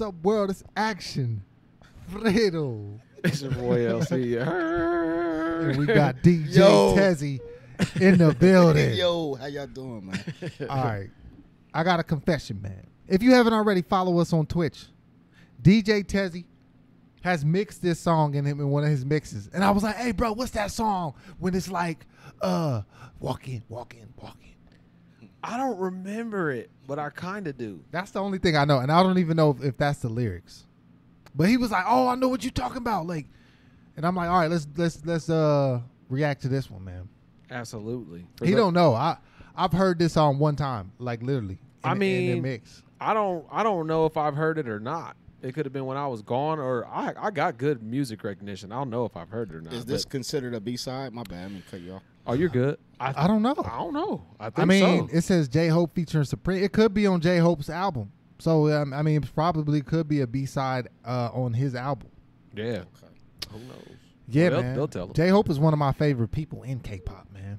What's up, world? It's action. Fredo. It's your boy LC. And we got DJ Yo. Tezzy in the building. Yo, how y'all doing, man? All right. I got a confession, man. If you haven't already, follow us on Twitch. DJ Tezzy has mixed this song in him in one of his mixes. And I was like, hey, bro, what's that song when it's like, uh, walk in, walk in, walk in? I don't remember it, but I kind of do. That's the only thing I know. And I don't even know if, if that's the lyrics. But he was like, oh, I know what you're talking about. Like, and I'm like, all right, let's let's let's uh react to this one, man. Absolutely. For He the- don't know. I I've heard this song one time, like literally. in I the- in the mean, mix. I don't. I don't know if I've heard it or not. It could have been when I was gone, or I. I got good music recognition. I don't know if I've heard it or not. Is this considered a B side? My bad, I'm gonna cut you off. oh, you're good. I. I don't know. I don't know. I think I mean, so. it says J Hope featuring Supreme. It could be on J Hope's album. So um, I mean, it probably could be a B side uh, on his album. yeah. Okay. Who knows? Yeah, They'll- man. they'll tell us. J Hope is one of my favorite people in K-pop, man.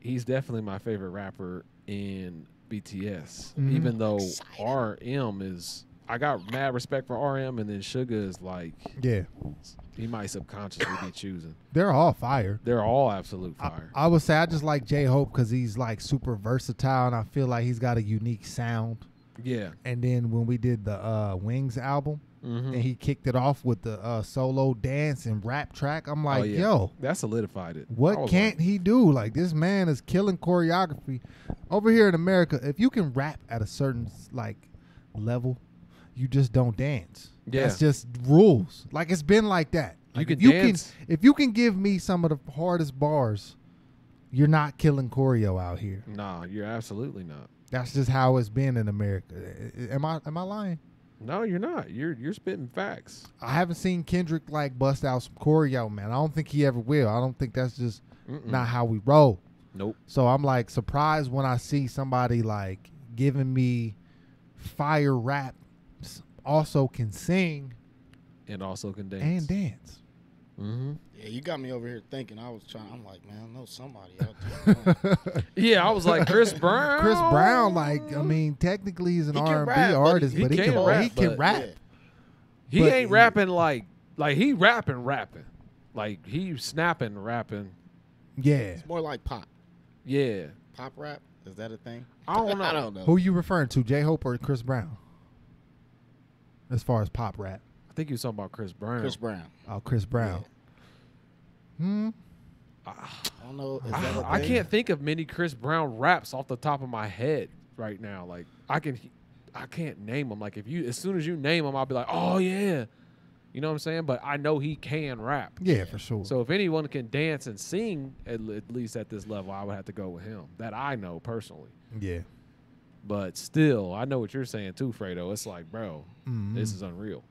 He's definitely my favorite rapper in BTS. Mhm. Even though Excited. RM is, I got mad respect for RM, and then Suga is like, Yeah, he might subconsciously be choosing. they're all fire. They're all absolute fire. I would say I just like J Hope because he's like super versatile, and I feel like he's got a unique sound. yeah. And then when we did the uh, Wings album, hmm and he kicked it off with the uh, solo dance and rap track, I'm like, oh, yeah. yo, that solidified it. What can't like, he do? Like this man is killing choreography over here in America. If you can rap at a certain like level, you just don't dance. Yeah. That's just rules. Like it's been like that. You can if you dance. can if you can give me some of the hardest bars, you're not killing choreo out here. Nah, you're absolutely not. That's just how it's been in America. Am I am I lying? No, you're not. You're you're spitting facts. I haven't seen Kendrick like bust out some choreo, man. I don't think he ever will. I don't think that's just Mm-mm. not how we roll. Nope. So I'm like surprised when I see somebody like giving me fire rap, also can sing And also can dance. and dance. hmm Yeah, you got me over here thinking. I was trying. I'm like, man, I know somebody out there. Yeah, I was like Chris Brown. Chris Brown, like I mean, technically he's an He R&B rap, but artist, he but he can can rap, he can rap. Yeah. he but ain't he- rapping like like he rapping rapping. Like he snapping rapping. Yeah. It's more like pop. Yeah. Pop rap. Is that a thing? I don't know. I don't know. Who you referring to, J Hope or Chris Brown? As far as pop rap, I think you was talking about Chris Brown. Chris Brown. oh Chris Brown. Hmm. I don't know. Is I, that a I thing? can't think of many Chris Brown raps off the top of my head right now. Like I can, I can't name them. Like if you, as soon as you name them, I'll be like, oh yeah, you know what I'm saying. But I know he can rap. Yeah, for sure. So if anyone can dance and sing, at, at least at this level, I would have to go with him. That I know personally. yeah. But still, I know what you're saying too, Fredo. It's like, bro, mm-hmm. this is unreal.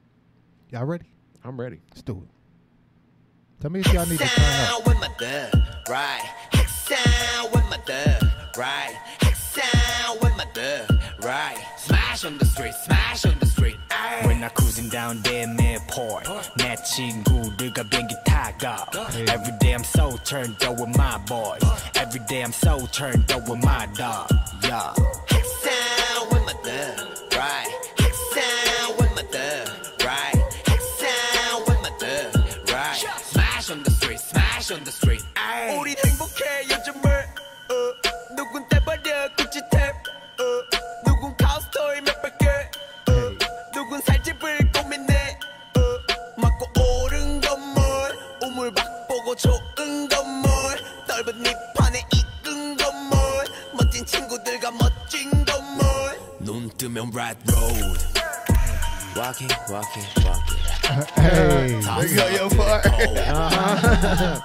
Y'all ready? I'm ready. Let's do it. Tell me if y'all need to turn up. With my dub, right. Hangsang with my dub, right. Hangsang with my dub, right. Smash on the street, smash on the street. Aye. When I cruising down there, man, port. 내 친구들과 비행기 타가. Every day I'm so turned up with my boys. Every day I'm so turned up with my dog. Yeah. Right road. Walking, walking, walking. Hey, you go, your part.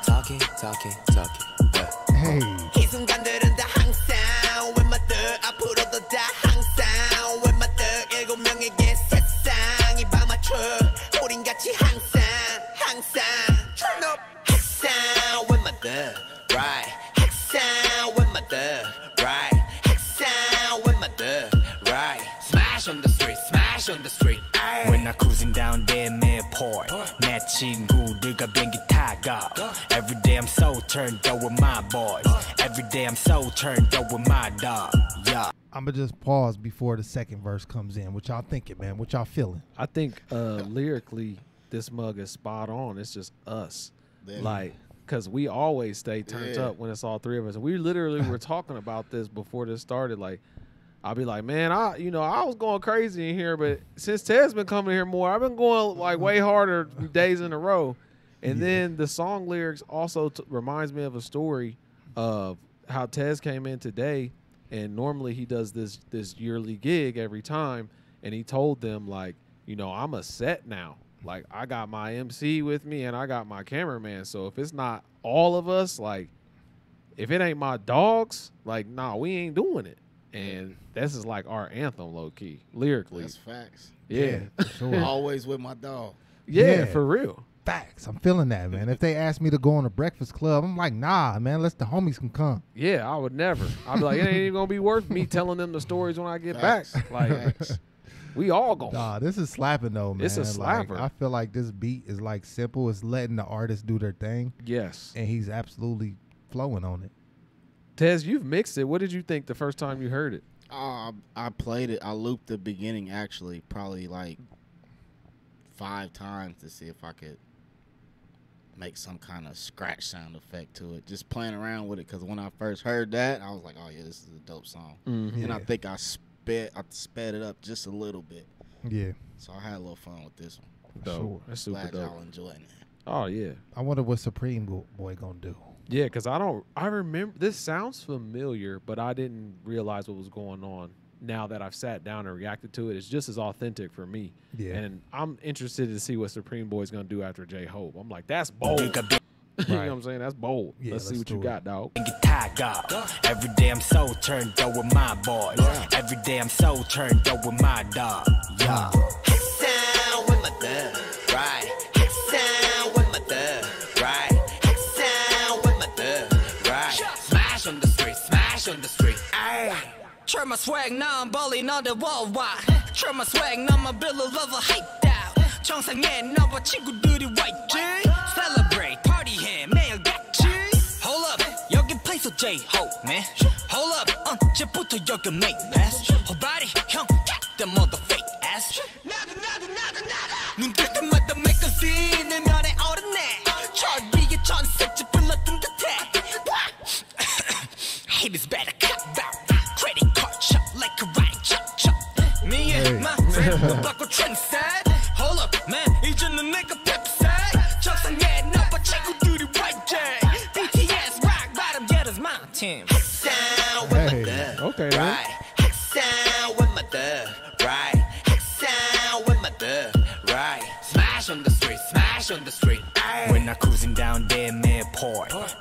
Talking, talking, talking 친구들과 비행기 타고 Every day I'm so turned up with my boys Every day I'm so turned up with my dog Yeah I'm gonna just pause before the second verse comes in. What y'all thinking, man? What y'all feeling? I think uh, lyrically, this mug is spot on. It's just us, Yeah. like, cause we always stay turned Yeah. up when it's all three of us. And we literally were talking about this before this started. Like, I'll be like, man, I, you know, I was going crazy in here, but since Ted's been coming here more, I've been going like way harder days in a row. And then the song lyrics also t- reminds me of a story of how Tez came in today, and normally he does this this yearly gig every time, and he told them like, you know, I'm a set now. Like I got my MC with me and I got my cameraman. So if it's not all of us, like if it ain't my dogs, like nah, we ain't doing it. And this is like our anthem, low key, lyrically. That's facts. yeah. for sure. Always with my dog. yeah, Yeah. for real. Facts. I'm feeling that, man. If they ask me to go on a breakfast club, I'm like, nah, man. Let's the homies can come. Yeah, I would never. I'd be like, it ain't even gonna be worth me telling them the stories when I get Facts. back. Like, Facts. we all going. Nah, this is slapping though, man. It's a Like, slapper. I feel like this beat is like simple. It's letting the artist do their thing, Yes. and he's absolutely flowing on it. Tez, you've mixed it. What did you think the first time you heard it? Uh, I played it. I looped the beginning actually, probably like five times to see if I could make some kind of scratch sound effect to it. Just playing around with it because when I first heard that, I was like, "Oh yeah, this is a dope song." Mm-hmm. And I think I sped, I sped it up just a little bit. Yeah, So I had a little fun with this one. Dope. sure. That's super Glad dope. y'all enjoying it. Oh yeah. I wonder what Supreme Boi gonna do. Yeah, because I don't. I remember this sounds familiar, but I didn't realize what was going on. Now that I've sat down and reacted to it, it's just as authentic for me. Yeah. And I'm interested to see what Supreme Boi's gonna do after J Hope. I'm like, that's bold. Right. you know what I'm saying? That's bold. Yeah, let's, let's, see what you it. got, dog. Every day I'm so turned up with my boy. Every day I'm so turned up with my dog. Yeah. Turn my swag now I'm balling on the worldwide Turn my swag now my bill of love hideout 정상에 너와 친구들이 와 있지 Celebrate, party해 매일 같이 Hold up, 여기 place of J-Hope man Hold up, 언제부터 여기 make pass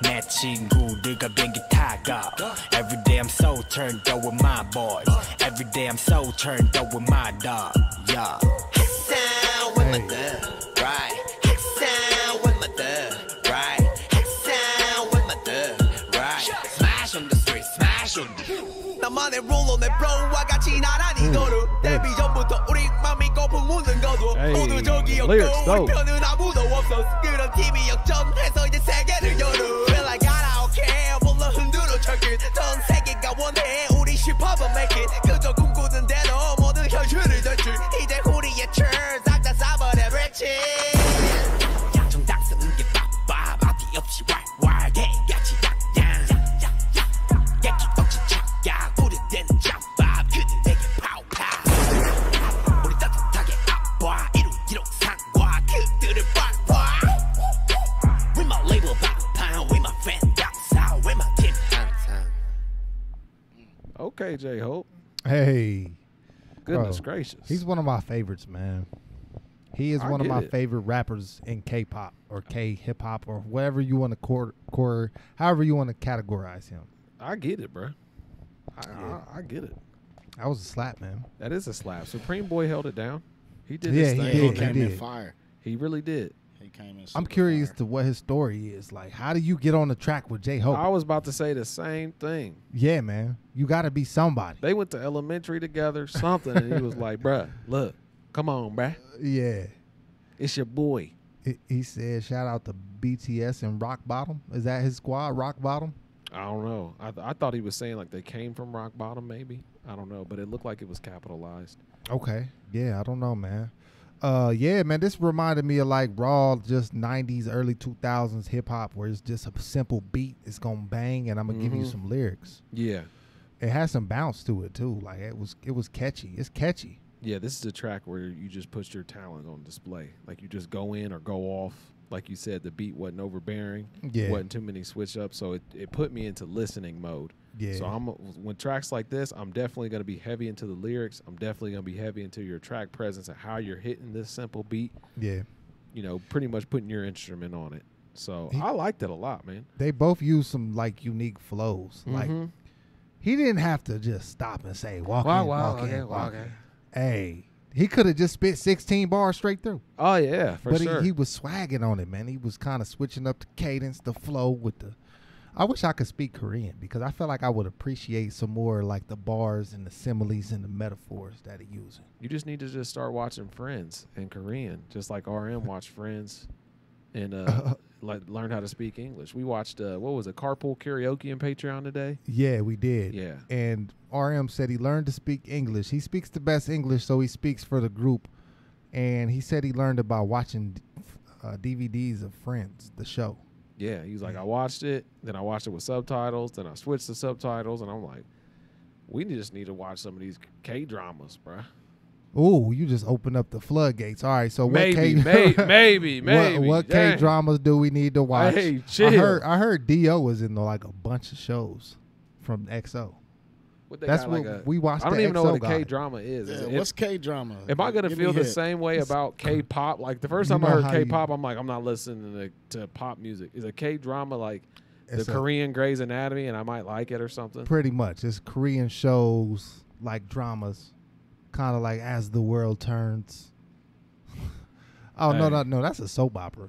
내 친구들과 비행기 타고 Every day I'm so turned up with my boys Every day I'm so turned up with my dog Yeah Sound with my Hey. thug, right? Sound with my thug, right? Sound with my thug, right? Smash on the street, smash on the street. 나만의 룰로 내 브로와 같이 나란히 걸어 데뷔 전부터 우리 맘이 거품 묻는 거도 Hey, 모두 저기 없고 lyrics 우리 dope. 편은 아무도 없어 그런 팀이 역전해서 이제 세계를 Okay, J Hope. Hey, Goodness Bro, gracious. he's one of my favorites, man. He is I one of my it. favorite rappers in K-pop or K-hip hop or whatever you want to core, core, however you want to categorize him. I get it, bro. I, I, I get it. That was a slap, man. That is a slap. Supreme Boi held it down. He did Yeah, his he thing. did, He he came in did. fire. He really did. He came in. I'm curious fire. to what his story is. Like, how do you get on the track with J Hope? I was about to say the same thing. yeah, man. You got to be somebody. They went to elementary together, something, and he was like, bruh, look, come on, bruh. Yeah. It's your boy. He- He said, "Shout out to BTS and Rock Bottom. Is that his squad? Rock Bottom? I don't know. I, th- I thought he was saying like they came from rock bottom, maybe. I don't know, but it looked like it was capitalized. Okay. Yeah, I don't know, man. Uh, yeah, man. This reminded me of like raw, just '90s, early 2000s hip hop, where it's just a simple beat. It's gonna bang, and I'm gonna give you Mhm. some lyrics. Yeah, It has some bounce to it too. Like it was, it was catchy. It's catchy. yeah. This is a track where you just put your talent on display. Like you just go in or go off. Like you said, the beat wasn't overbearing. Yeah. wasn't too many switch ups, so it, it put me into listening mode. Yeah. So I'm when tracks like this, I'm definitely going to be heavy into the lyrics. I'm definitely going to be heavy into your track presence and how you're hitting this simple beat. Yeah. You know, pretty much putting your instrument on it. So He- I liked it a lot, man. They both use some like unique flows. Like Mhm. he didn't have to just stop and say walk Wow, in, wow, walk okay, in, walk okay. in. Hey, he could have just spit 16 bars straight through. Oh yeah, for but sure. he, he was swagging on it, man. He was kind of switching up the cadence, the flow with the. I wish I could speak Korean because I feel like I would appreciate some more like the bars and the similes and the metaphors that he using. You just need to just start watching Friends in Korean, just like RM watched Friends, and uh, like learn how to speak English. We watched uh, what was it, Carpool Karaoke in Patreon today? Yeah, we did. Yeah. And RM said he learned to speak English. He speaks the best English, so he speaks for the group. And he said he learned about watching uh, DVDs of Friends, the show. Yeah, he's like, I mm-hmm. watched it, then I watched it with subtitles, then I switched to subtitles, and I'm like, we just need to watch some of these K dramas, bruh. Ooh, you just opened up the floodgates. All right, so what Maybe, K may, maybe, maybe, what, what K dramas do we need to watch? Hey, I heard I heard D.O. was in like a bunch of shows from EXO. What they That's got, what like a- we watched. I don't the even know what a. K drama is. Is Yeah, it- what's K drama? Am I gonna Give feel the hit. same way about K-pop? Like the first You time I heard K-pop, I'm like, I'm not listening to, to pop music. Is a K-drama like It's the a- Korean Grey's Anatomy, and I might like it or something? Pretty much, it's Korean shows like dramas, kind of like As the World Turns. oh no, Hey. no, no! That's a soap opera.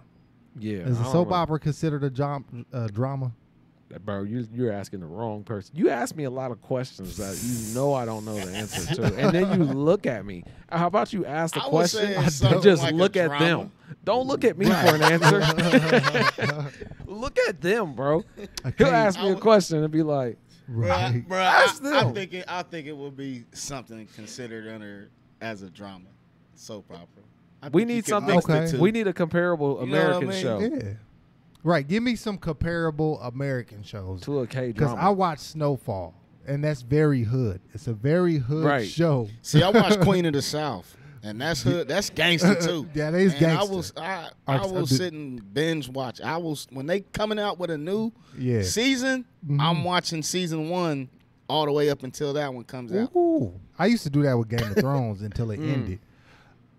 Yeah, Is a soap know. opera considered a dram- uh, drama? Bro? You, you're asking the wrong person. You ask me a lot of questions that you know I don't know the answer to, and then you look at me. How about you ask the I question say it's and something just like look at them? Don't look at me for an answer. look at them, bro. A He'll ask me a would- question and be like, right. Bruh, Ask I, I think it, I think it would be something considered under as a drama, soap opera. I we need something. Okay. We need a comparable You know what I American mean? show Yeah. Right. Give me some comparable American shows. to a K drama. Because. I watch Snowfall, and that's very hood. It's a very hood Right. show. See, I watch Queen of the South, and that's hood, that's gangster too. Yeah, that is and I gangster. was I, I- I I will sit and binge watch. I was when they coming out with a new Yeah. season. Mhm. I'm watching season one all the way up until that one comes out. Ooh. I used to do that with Game of Thrones until it Mm. ended.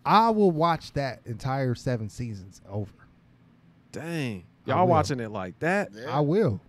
I will watch that entire seven seasons over. Dang, I y'all watching it like that? Yeah. I will.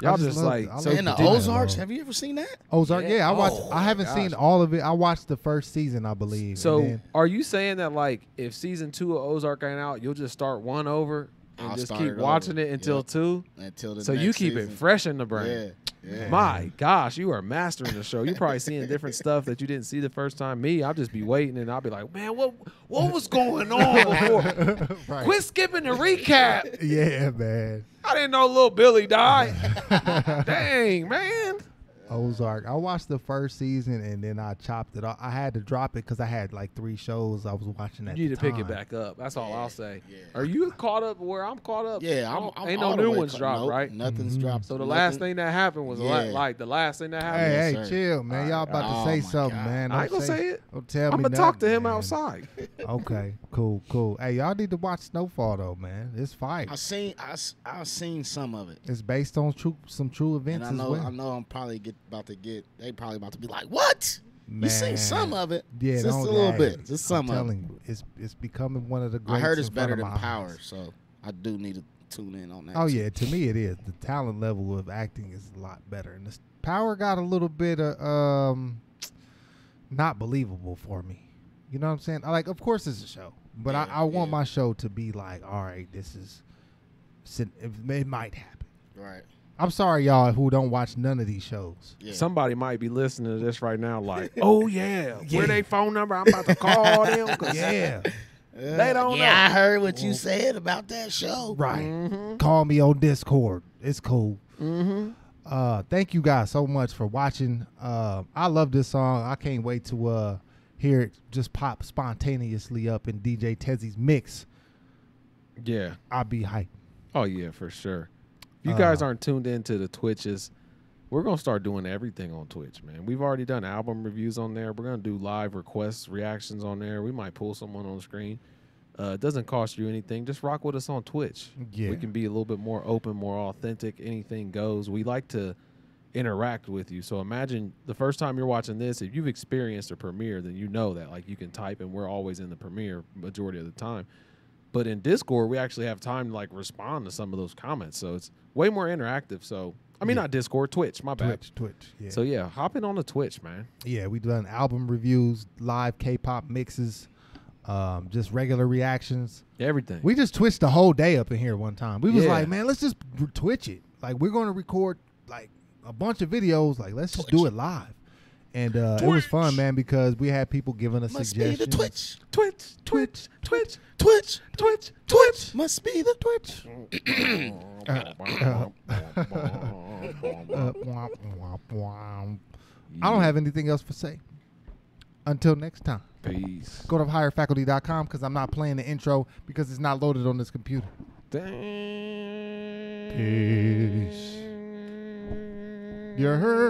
Y'all I just love like it. I so love and the Did- Ozarks. Have you ever seen that? Ozark. Yeah. Yeah, I watched. Oh, I haven't my seen all of it. I watched the first season, I believe. and So, then- are you saying that like if season two of Ozark ain't out, you'll just start one over and I'll just start keep it watching over. it until Yep. two? Until the So you next keep season. it fresh in the brain. Yeah, yeah. My gosh, you are mastering the show. You're probably seeing different stuff that you didn't see the first time. Me, I'll just be waiting and I'll be like, man, what what was going on before? Right. Quit skipping the recap. Yeah, man. I didn't know little Billy died. Dang, man. Ozark. I watched the first season and then I chopped it off. I had to drop it because I had like three shows I was watching at You need the to pick it back up. That's all I'll say. yeah. Are you caught up where I'm caught up? Yeah, I I'm, I'm ain't no new ones caught- dropped, nope, right? Nothing's Mhm. dropped. So the Nothing- last thing that happened was like, Yeah. like the last thing that happened. Hey, Yes, hey, sir. chill, man. Y'all about Oh, to say my something, God. man. I ain't gonna say it. Don't tell I'm me gonna talk to him man. outside. Okay, cool, cool. Hey, y'all need to watch Snowfall though, man. It's fire. I seen I s- I seen some of it. It's based on true some true events I know. I know I'm probably get about to get they probably about to be like, What? Man. You seen some of it. Yeah, just a little bit. Just some I'm of it. telling you, it's it's becoming one of the. I heard it's better than Power, eyes. so I do need to tune in on that. Oh yeah, to me it is. The talent level of acting is a lot better, and this Power got a little bit of um, not believable for me. You know what I'm saying? Like, of course it's a show, but Yeah, I, I want yeah. my show to be like, all right, this is, it, it might happen. Right. I'm sorry, y'all, who don't watch none of these shows. Yeah. Somebody might be listening to this right now, like, oh yeah, where they phone number? I'm about to call them. Yeah, They don't yeah, I heard what you said about that show. Right. Mm-hmm. Call me on Discord. It's cool. Uh, thank you guys so much for watching. Uh, I love this song. I can't wait to uh, hear it just pop spontaneously up in DJ Tezzy's mix. Yeah. I'll be hyped. Oh yeah, for sure. If you guys Uh, aren't tuned into the Twitches, we're gonna start doing everything on Twitch, man. We've already done album reviews on there. We're gonna do live requests, reactions on there. We might pull someone on the screen. Uh, it doesn't cost you anything. Just rock with us on Twitch. Yeah. We can be a little bit more open, more authentic. Anything goes. We like to interact with you. So imagine the first time you're watching this, if you've experienced a premiere, then you know that like you can type and we're always in the premiere majority of the time. But in Discord, we actually have time to like respond to some of those comments. So it's way more interactive. So I mean Yeah. not Discord, Twitch, my bad. Twitch, Twitch. Yeah. So yeah, hop in on the Twitch, man. yeah, we done album reviews, live K-pop mixes, um, just regular reactions. Everything. We just twitched the whole day up in here one time. We was Yeah. like, man, let's just twitch it. Like we're going to record like a bunch of videos. Like let's just do it live. And uh, it was fun, man, because we had people giving us Must be suggestions. the Twitch. Twitch, Twitch, Twitch, Twitch. Twitch, Twitch. Must be the Twitch. I don't have anything else to say. Until next time, Peace. go to higherfaculty.com because I'm not playing the intro because it's not loaded on this computer. Damn. Peace. You heard?